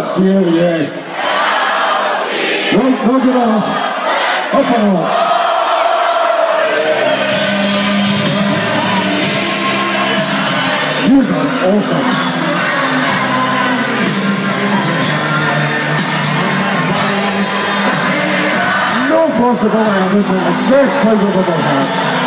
yeah, yeah. Right, knock it off. Up a notch. You are awesome. Possible element in the best of the had.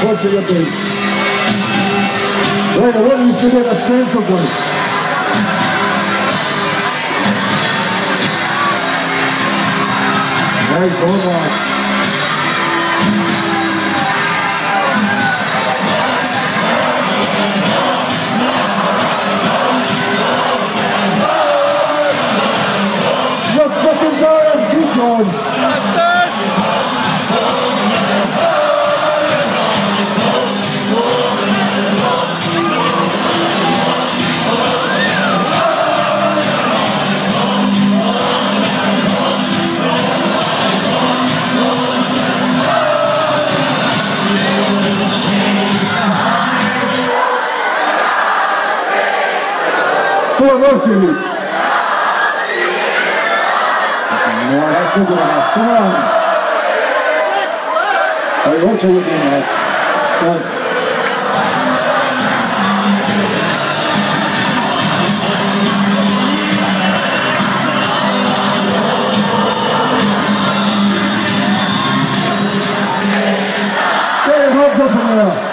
Be? Right, I want you to do that sensibly. Right, Bulldogs. Look, Новороссийск. Моя Сугурова вторая. Пойдемте выполнять. Так. Hands up in the air.